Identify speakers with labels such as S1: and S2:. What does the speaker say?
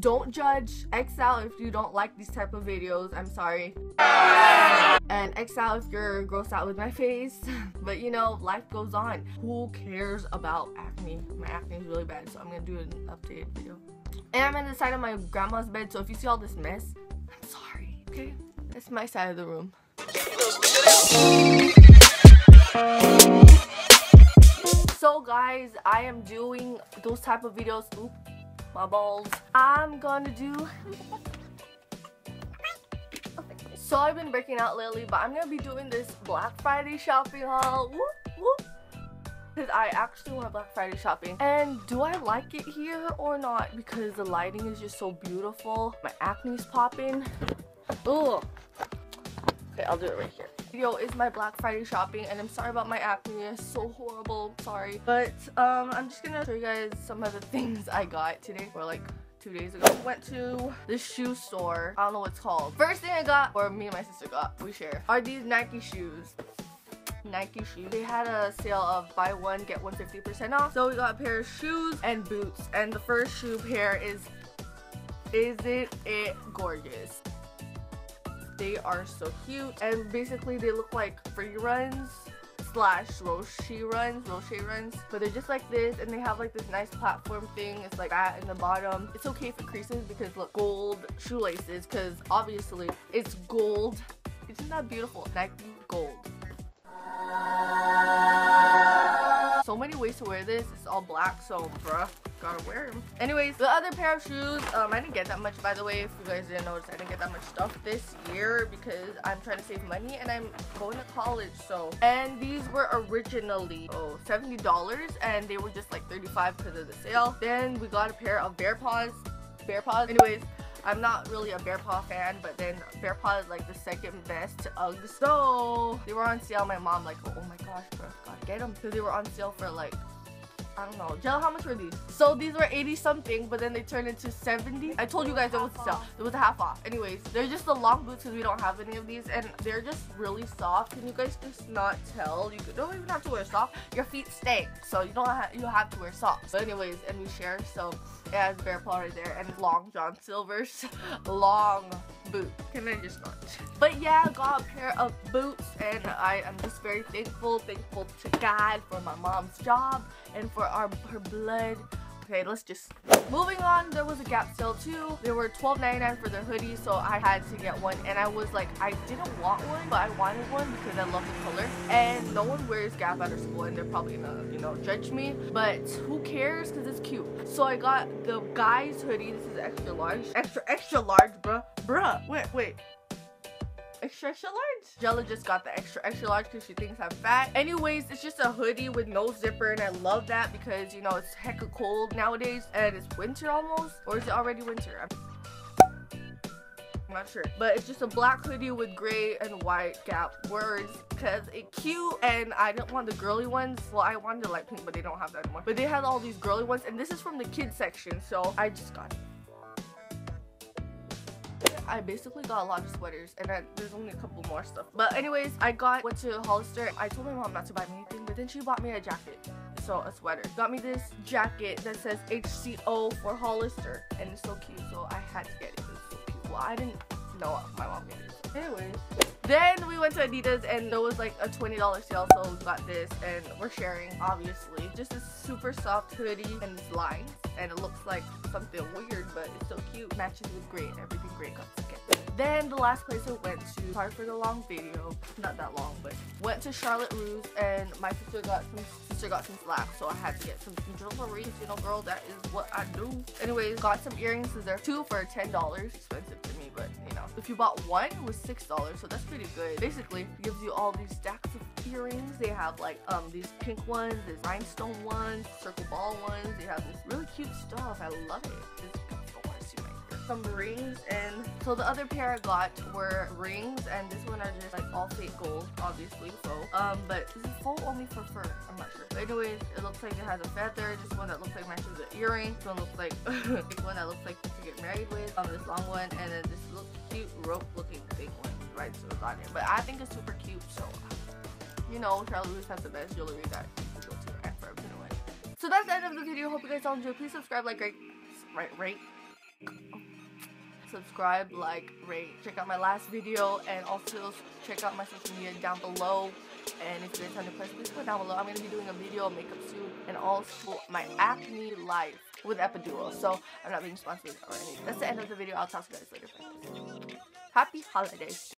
S1: Don't judge. X out if you don't like these type of videos. I'm sorry. And X out if you're grossed out with my face. But you know, life goes on. Who cares about acne? My acne is really bad, so I'm gonna do an updated video. And I'm in the side of my grandma's bed, so if you see all this mess, I'm sorry. Okay? That's my side of the room. So guys, I am doing those type of videos. Oop, my balls. I'm gonna do. So I've been breaking out lately, but I'm gonna be doing this Black Friday shopping haul. Whoop, whoop. Because I actually went Black Friday shopping. And do I like it here or not? Because the lighting is just so beautiful. My acne's popping. Ugh. Okay, I'll do it right here. Video is my Black Friday shopping and I'm sorry about my acne. It's so horrible. Sorry. But um I'm just gonna show you guys some of the things I got today or like two days ago. Went to the shoe store. I don't know what it's called. First thing I got, or me and my sister got, we share, are these Nike shoes. Nike shoes. They had a sale of buy one, get one 50% off. So we got a pair of shoes and boots. And the first shoe pair is, isn't it gorgeous? They are so cute. And basically they look like free runs slash Roshe runs, Roshe runs. But they're just like this and they have like this nice platform thing. It's like that in the bottom. It's okay for creases because look, gold shoelaces because obviously it's gold. Isn't that beautiful? Nike gold. So many ways to wear this. It's all black, so bruh, gotta wear them. Anyways, the other pair of shoes, um, I didn't get that much by the way. If you guys didn't notice, I didn't get that much stuff this year because I'm trying to save money and I'm going to college, so. And these were originally, oh, $70 and they were just like 35 because of the sale. Then we got a pair of Bear Paws. Bear Paws. Anyways, I'm not really a Bear Paw fan, but then Bear Paw is like the second best to Uggs. So they were on sale. My mom like, oh my gosh, bro, gotta get them because they were on sale for like I don't know. Jill, how much were these? So these were 80 something, but then they turned into 70. I told you guys it was a sale. It was a half off. Anyways, they're just the long boots because we don't have any of these. And they're just really soft. Can you guys just not tell? You don't even have to wear socks. Your feet stink. So you don't have, you have to wear socks. But anyways, and we share. So it has Bear Paw right there. And long John Silver's long boot. Can I just not? But yeah, got a pair of boots and I am just very thankful. Thankful to God for my mom's job and for our her blood. Okay, let's just moving on. There was a Gap sale too. There were $12.99 for their hoodies, so I had to get one. And I was like, I didn't want one, but I wanted one because I love the color. And no one wears Gap out of school, and they're probably gonna, you know, judge me. But who cares? Because it's cute. So I got the guy's hoodie. This is extra large. Extra, extra large, bruh. Bruh. Wait, wait extra extra large. Jella just got the extra extra large because she thinks I'm fat. Anyways, it's just a hoodie with no zipper and I love that because you know it's hecka cold nowadays and it's winter almost. Or is it already winter? I'm not sure. But it's just a black hoodie with gray and white gap words because it's cute and I didn't want the girly ones. Well, I wanted the light pink, but they don't have that anymore. But they had all these girly ones and this is from the kids section. So I just got it. I basically got a lot of sweaters and then there's only a couple more stuff. But anyways, I got went to Hollister. I told my mom not to buy me anything, but then she bought me a jacket. So a sweater. Got me this jacket that says HCO for Hollister and it's so cute. So I had to get it. It's so cute. Well, I didn't know my mom it. Anyways, then we went to Adidas and there was like a $20 sale so we got this and we're sharing obviously. Just a super soft hoodie and it's lines and it looks like something weird but cute. Matches with gray and everything gray comes together. Then the last place I went to, sorry for the long video, not that long, but went to Charlotte Russe and my sister got some sister got some slack, so I had to get some jewelry. You know, girl, that is what I do. Anyways, got some earrings. They're two for ten dollars. Expensive to me, but you know, if you bought one, it was six dollars, so that's pretty good. Basically, gives you all these stacks of earrings. They have like um these pink ones, these rhinestone ones, circle ball ones. They have this really cute stuff. I love it. It's some rings and so the other pair I got were rings and this one are just like all fake gold obviously so um but this is faux only for fur? I'm not sure. But anyways it looks like it has a feather this one that looks like matches the earring this one looks like one that looks like you get married with um this long one and then this little cute rope looking thing one right so it's on here but I think it's super cute so you know Charlotte Russe has the best jewelry that you go to and for everyone so that's the end of the video. Hope you guys all enjoyed. Please subscribe like rate right rate subscribe, like, rate. Check out my last video and also check out my social media down below. And if you there's any questions, please put down below. I'm going to be doing a video of makeup soon and also my acne life with Epiduo. So I'm not being sponsored or anything. That's the end of the video. I'll talk to you guys later. Happy holidays.